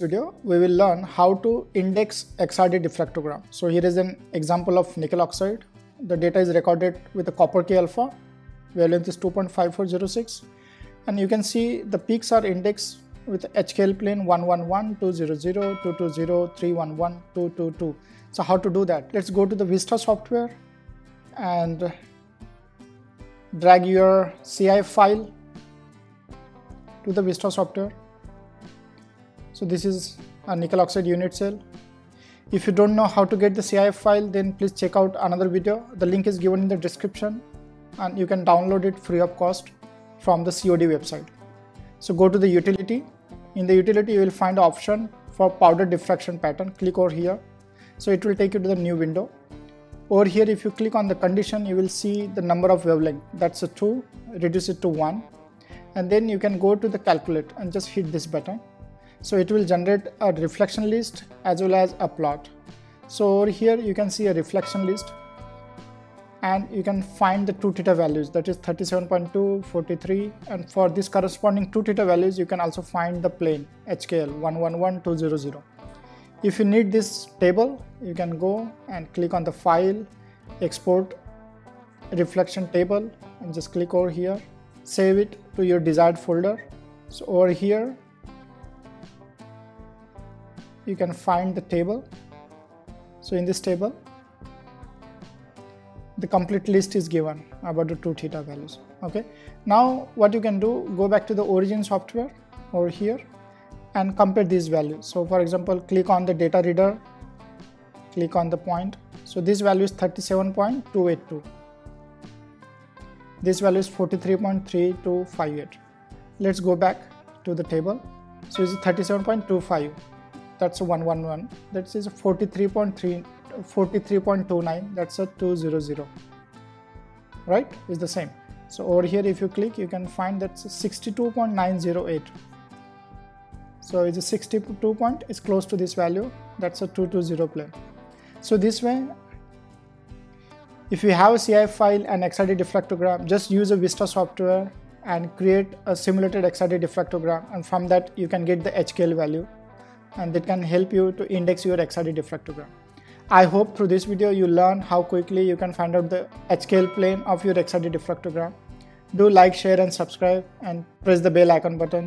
video, we will learn how to index XRD diffractogram. So here is an example of nickel oxide. The data is recorded with a copper K alpha, wavelength is 2.5406 and you can see the peaks are indexed with HKL plane 111, 200, 220, 311, 222. So how to do that? Let's go to the VESTA software and drag your CIF file to the VESTA software so this is a nickel oxide unit cell. If you don't know how to get the CIF file, then please check out another video. The link is given in the description and you can download it free of cost from the COD website. So go to the utility. In the utility, you will find the option for powder diffraction pattern. Click over here. So it will take you to the new window. Over here, if you click on the condition, you will see the number of wavelength. That's a 2, reduce it to 1. And then you can go to the calculate and just hit this button so it will generate a reflection list as well as a plot. So over here you can see a reflection list and you can find the 2 theta values that is 37.2, 43 and for this corresponding 2 theta values you can also find the plane HKL 111200. If you need this table you can go and click on the file export reflection table and just click over here save it to your desired folder so over here you can find the table. So in this table, the complete list is given about the two theta values. Okay. Now what you can do, go back to the origin software over here and compare these values. So for example, click on the data reader, click on the point. So this value is 37.282. This value is 43.3258. Let's go back to the table. So it's 37.25 that's a 111 that is 43.3 43.29 that's a 200 right? Is the same. So over here if you click you can find that's 62.908 so it's a 62 point is close to this value. That's a 220 plane so this way if you have a CIF file and XRD diffractogram just use a VESTA software and create a simulated XRD diffractogram and from that you can get the HKL value and that can help you to index your XRD diffractogram. I hope through this video you learn how quickly you can find out the HKL plane of your XRD diffractogram. Do like, share and subscribe and press the bell icon button